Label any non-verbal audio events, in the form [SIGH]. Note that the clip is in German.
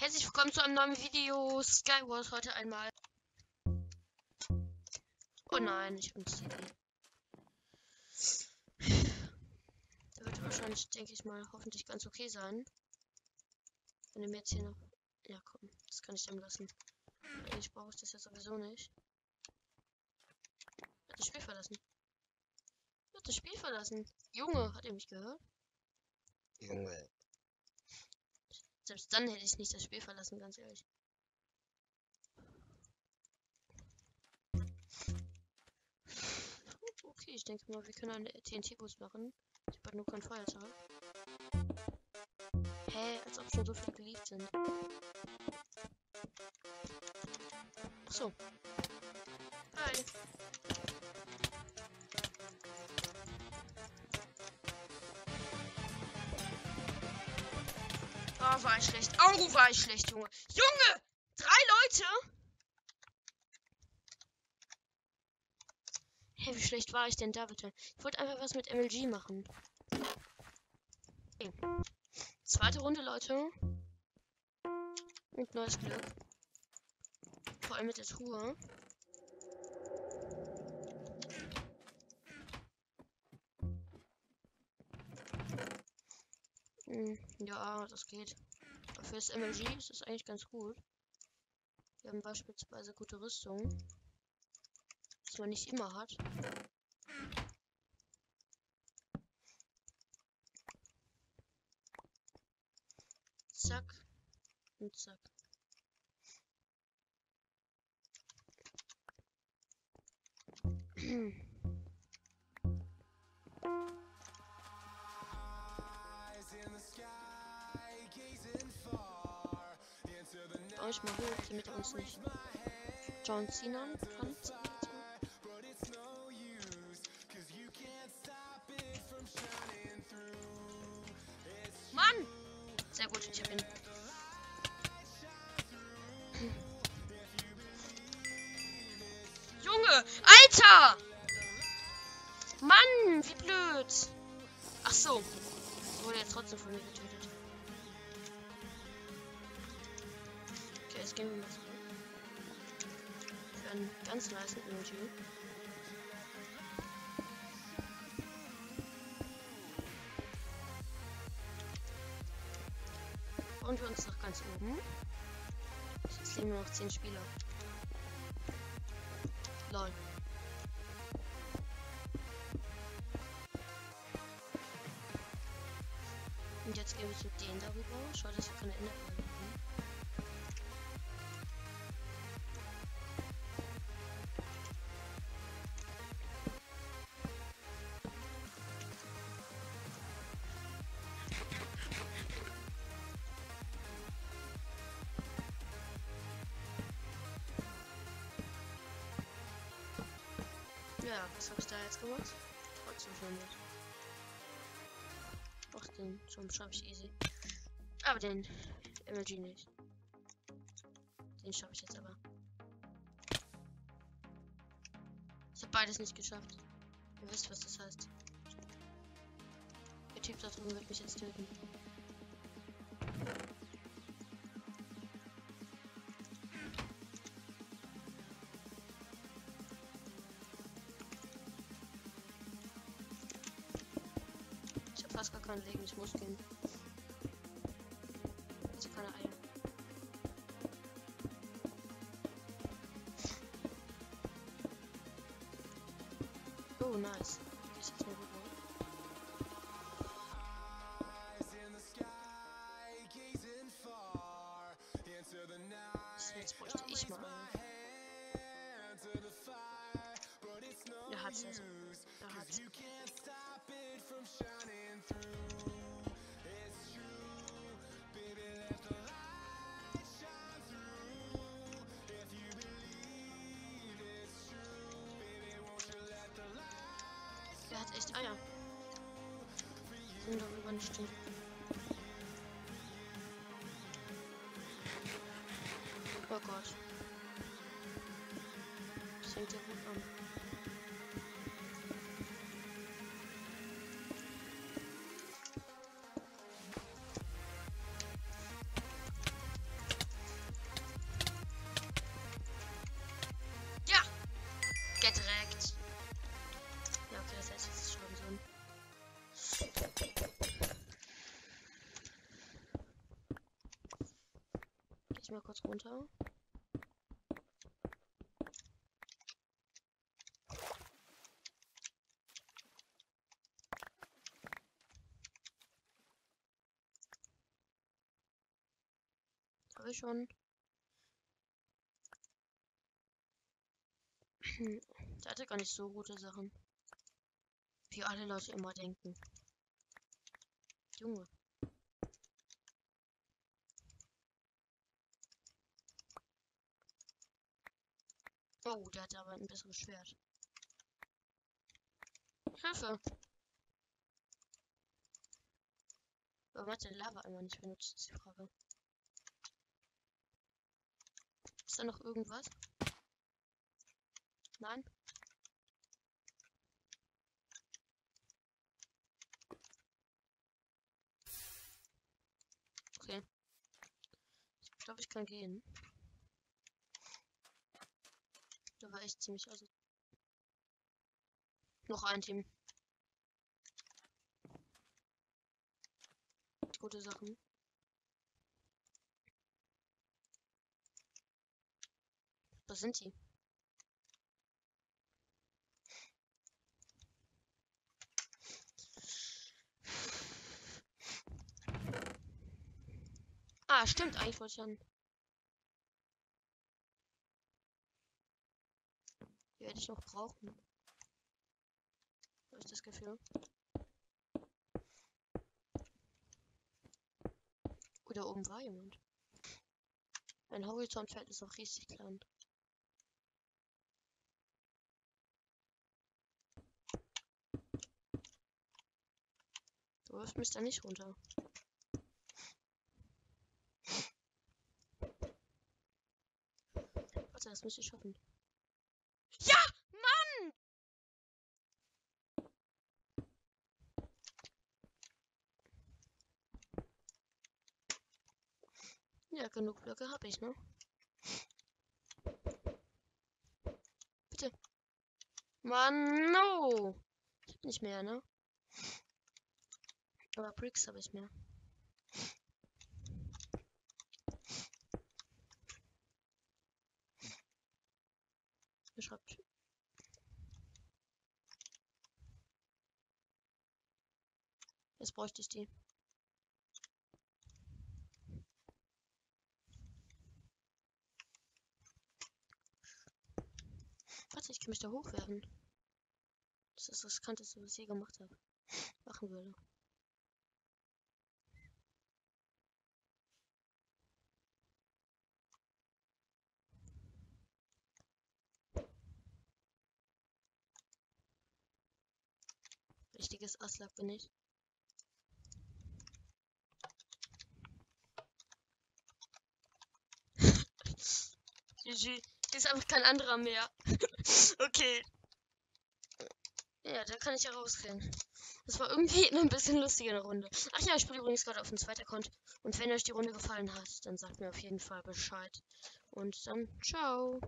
Herzlich willkommen zu einem neuen Video Skywars heute einmal. Oh nein, ich bin CD. Der wird wahrscheinlich, denke ich mal, hoffentlich ganz okay sein. Wenn er mir jetzt hier noch... Ja, komm, das kann ich dem lassen. Eigentlich brauche ich das ja sowieso nicht. Hat das Spiel verlassen. Hat das Spiel verlassen. Junge, hat er mich gehört? Junge. Selbst dann hätte ich nicht das Spiel verlassen, ganz ehrlich. Okay, ich denke mal, wir können eine TNT-Bus machen. Ich habe halt nur keinen Feuertag. Hä, als ob schon so viele geliebt sind. Ach so. Hi. Oh, war ich schlecht. Oh, war ich schlecht, Junge. Junge! Drei Leute? Hey, wie schlecht war ich denn da bitte? Ich wollte einfach was mit MLG machen. Okay. Zweite Runde, Leute. Und neues Glück. Vor allem mit der Truhe. Hm, ja, das geht. Fürs MLG ist das eigentlich ganz gut. Wir haben beispielsweise gute Rüstung. Was man nicht immer hat. Zack. Und zack. [CLEARS THROAT] euch mal hoch, damit er uns nicht John Cena kann. Mann! Sehr gut, ich hab ihn. Junge! Alter! Mann, wie blöd! Ach so. Wurde jetzt trotzdem von mir getötet. Wir mal zurück. Für einen ganz nice Emoji. Und wir uns noch ganz oben. Jetzt leben nur noch 10 Spieler. Lol. Und jetzt gehen wir zu denen darüber. Schau, dass wir keine Ende haben. Ja, was habe ich da jetzt gemacht? Trotzdem schon mit. Doch, den schon schaffe ich easy. Aber den MLG nicht. Den schaffe ich jetzt aber. Ich habe beides nicht geschafft. Ihr wisst, was das heißt. Der Typ da drüben wird mich jetzt töten. Fast gar kein Leben, ich muss gehen. Also keine Eier. Oh, nice. Ich jetzt mal rüber. Jetzt bräuchte ich mal einen. Er hat's also. Sind darüber nicht stehen. Oh ich mal kurz runter. Habe ich schon. Der hatte gar nicht so gute Sachen. Wie alle Leute immer denken. Junge. Oh, der hat aber ein besseres Schwert. Hilfe! Warum hat der Lava einmal nicht benutzt, ist die Frage. Ist da noch irgendwas? Nein? Okay. Ich glaube, ich kann gehen. Da war echt ziemlich also. Noch ein Team. Gute Sachen. Was sind die? Ah, stimmt, eigentlich wollte ich dann. Die werde ich noch brauchen. Habe ich das Gefühl. Da oben war jemand. Mein Horizontfeld ist noch riesig klein. Du wirfst mich da nicht runter. Warte, das müsste ich schaffen. Ja! Mann! Ja, genug Blöcke habe ich, ne? Bitte. Mann, no! Ich hab nicht mehr, ne? Aber Bricks habe ich mehr. Schreibt? Jetzt bräuchte ich die. Warte, ich kann mich da hochwerfen. Das ist das riskanteste, was ich je gemacht habe. Machen würde. Richtiges Aslak bin ich. [LAUGHS] GG. Ist einfach kein anderer mehr. [LAUGHS] okay. Ja, da kann ich ja rausgehen. Das war irgendwie eine ein bisschen lustigere Runde. Ach ja, ich spiele übrigens gerade auf dem zweiten Account. Und wenn euch die Runde gefallen hat, dann sagt mir auf jeden Fall Bescheid. Und dann ciao.